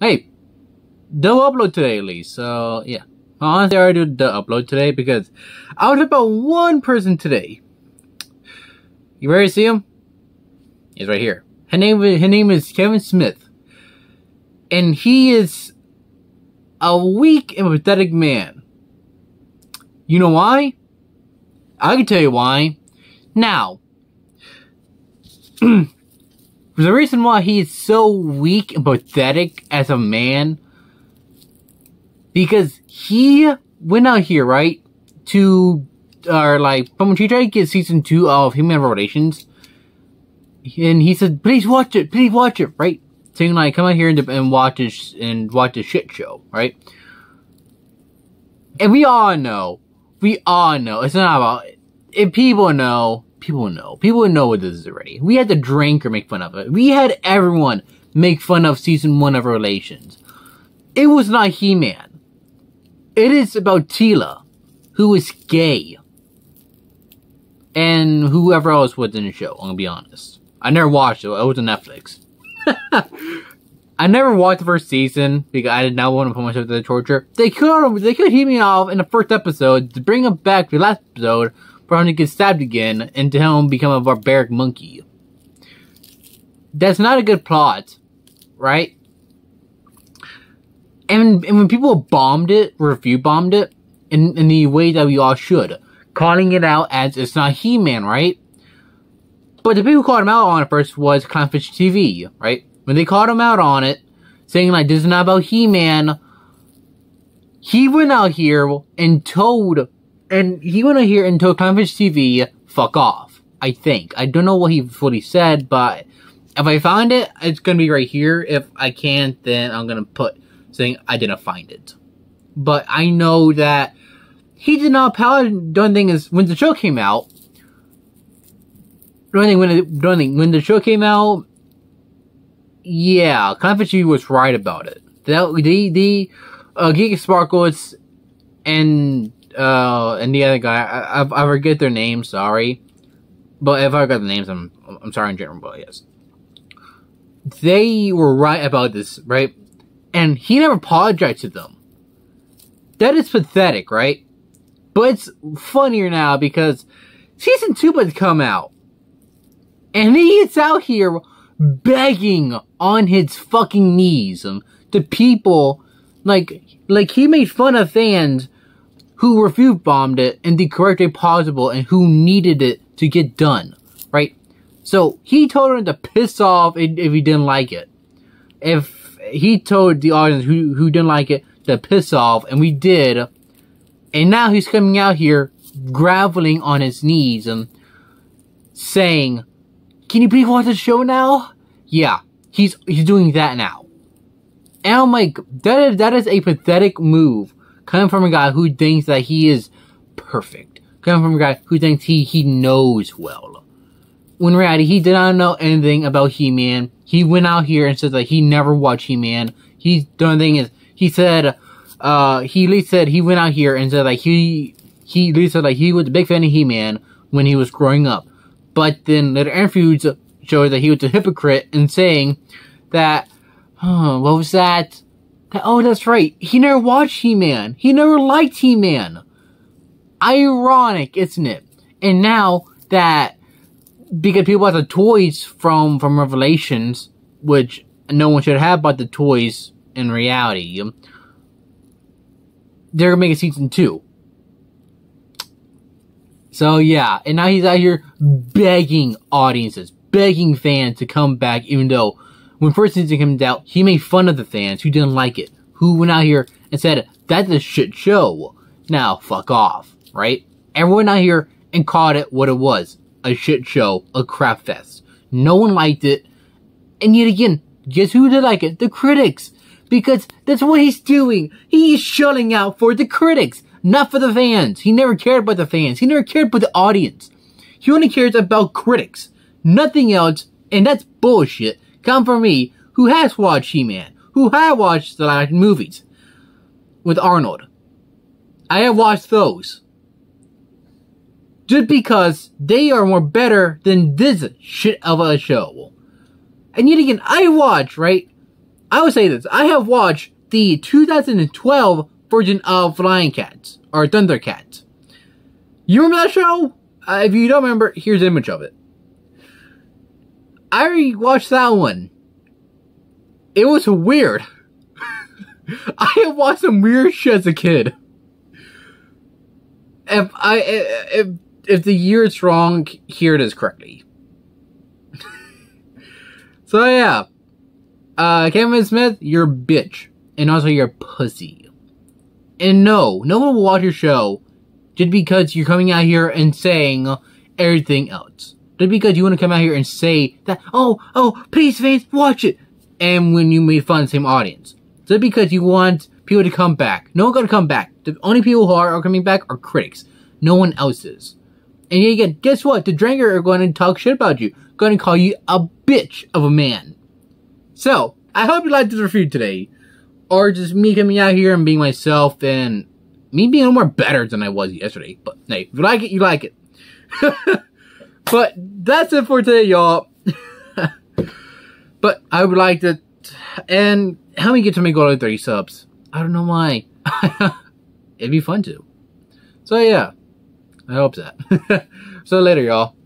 Hey, they'll upload today at least. So yeah, honestly, I already did the upload today because I was about one person today. You ready to see him? He's right here. Her name, her name is Kevin Smith, and he is a weak and pathetic man. You know why? I can tell you why. Now, the reason why he is so weak and pathetic as a man, because he went out here, right, to, or like, from when he tried to get season two of He-Man Revelations, and he said, please watch it, please watch it, right? Saying like, come out here and, and watch this, and watch a shit show, right? And we all know, we all know, it's not about, if people know, people would know. People would know what this is already. We had to drink or make fun of it. We had everyone make fun of season one of Relations. It was not He-Man. It is about Teela, who is gay. And whoever else was in the show, I'm gonna be honest. I never watched it, it was on Netflix. I never watched the first season because I did not want to put myself through the torture. They could they could heat me off in the first episode to bring him back to the last episode for him to get stabbed again and to him become a barbaric monkey. That's not a good plot, right? And, and when people bombed it, review bombed it, in, in the way that we all should, calling it out as it's not He-Man, right? But the people who called him out on it first was Clownfish TV, right? When they called him out on it, saying like, this is not about He-Man, he went out here and told, and he went out here and told Clownfish TV, fuck off. I think. I don't know what he, what he said, but if I find it, it's gonna be right here. If I can't, then I'm gonna put saying I didn't find it. But I know that he did not apologize. The only thing is, when the show came out, the only thing, when, it, the only thing, when the show came out, yeah, Clownfish was right about it. The, the, the, uh, Geek Sparkles and, uh, and the other guy, I, I, I forget their names, sorry. But if I got the names, I'm, I'm sorry in general, but yes. They were right about this, right? And he never apologized to them. That is pathetic, right? But it's funnier now because season two has come out. And he is out here begging on his fucking knees to people like like he made fun of fans who review bombed it in the correct way possible and who needed it to get done, right? So he told them to piss off if, if he didn't like it. If he told the audience who who didn't like it to piss off, and we did, and now he's coming out here groveling on his knees and saying, "Can you please watch the show now?" Yeah, he's he's doing that now. And I'm like, that is that is a pathetic move coming from a guy who thinks that he is perfect. Coming from a guy who thinks he he knows well. When reality, he did not know anything about He-Man. He went out here and said that he never watched He-Man. He the only thing is he said uh he at least said he went out here and said like he he at least said like he was a big fan of He-Man when he was growing up. But then later interviews showed that he was a hypocrite in saying that oh, what was that? Oh, that's right. He never watched He-Man. He never liked He-Man. Ironic, isn't it? And now that because people have the toys from from Revelations, which no one should have but the toys in reality. They're gonna make a season two. So yeah, and now he's out here begging audiences, begging fans to come back, even though when first season came out, he made fun of the fans who didn't like it, who went out here and said, that's a shit show. Now, fuck off, right? Everyone out here and called it what it was, a shit show, a crap fest. No one liked it, and yet again, guess who did like it? The critics. Because that's what he's doing. He's shutting out for the critics, not for the fans. He never cared about the fans. He never cared about the audience. He only cares about critics. Nothing else, and that's bullshit. Come from me, who has watched He-Man, who have watched the last movies with Arnold. I have watched those. Just because they are more better than this shit of a show. And yet again, I watch, right? I would say this. I have watched the 2012 version of Flying Cats, or Thundercats. You remember that show? Uh, if you don't remember, here's an image of it. I already watched that one. It was weird. I have watched some weird shit as a kid. If I if if the year is wrong, here it is correctly. so yeah, uh, Kevin Smith, you're a bitch, and also you're a pussy. And no, no one will watch your show just because you're coming out here and saying everything else. Just because you want to come out here and say that, oh, oh, please fans, watch it. And when you made fun of the same audience. Just because you want people to come back. No one gonna come back. The only people who are, coming back are critics. No one else is. And again, guess what? The Dranger are going to talk shit about you. Going to call you a bitch of a man. So, I hope you liked this review today. Or just me coming out here and being myself and me being a little more better than I was yesterday. But hey, if you like it, you like it. but that's it for today, y'all. but I would like to, and help me get to my goal of 30 subs. I don't know why. It'd be fun to. So yeah, I hope that. so later, y'all.